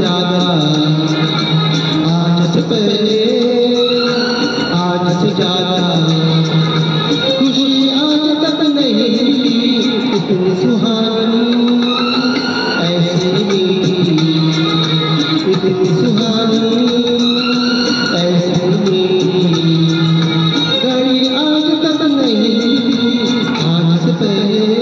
ज़्यादा आज ज़्यादा खुशी आज तक नहीं सुहानी ऐसी मीठी सुहानी ऐसी मीठी आज तक नहीं आज पहले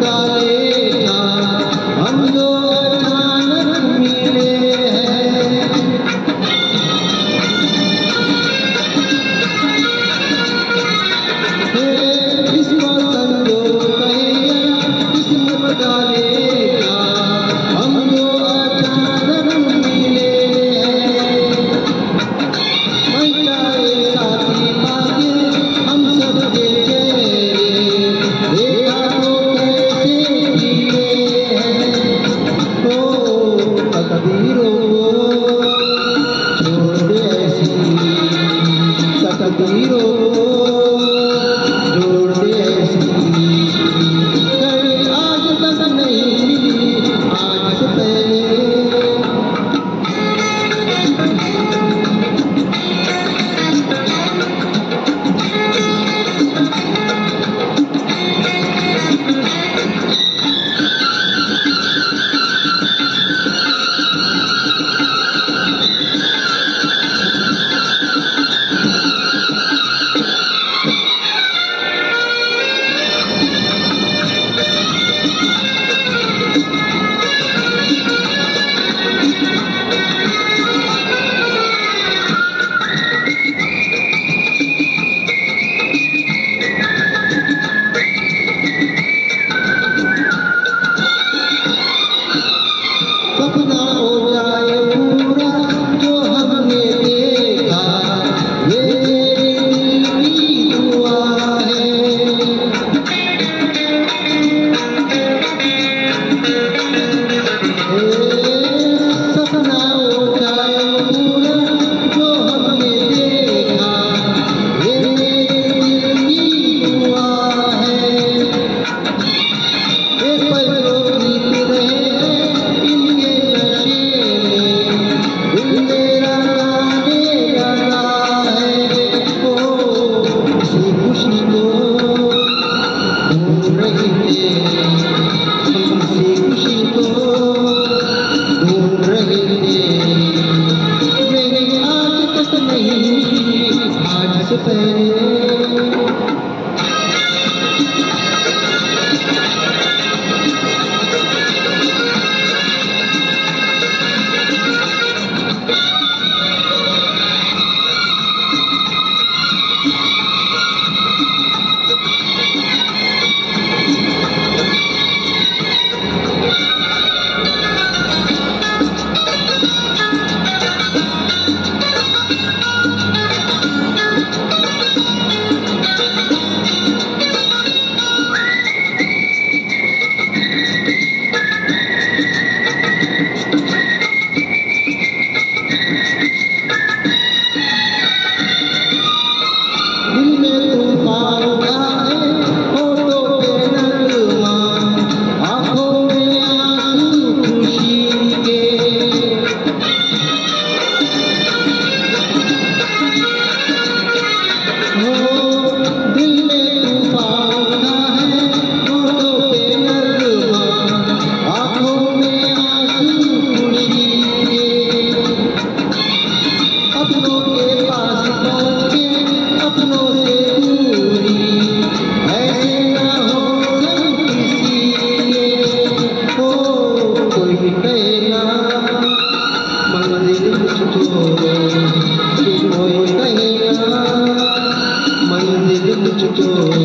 ಕಾಲೇ Oh.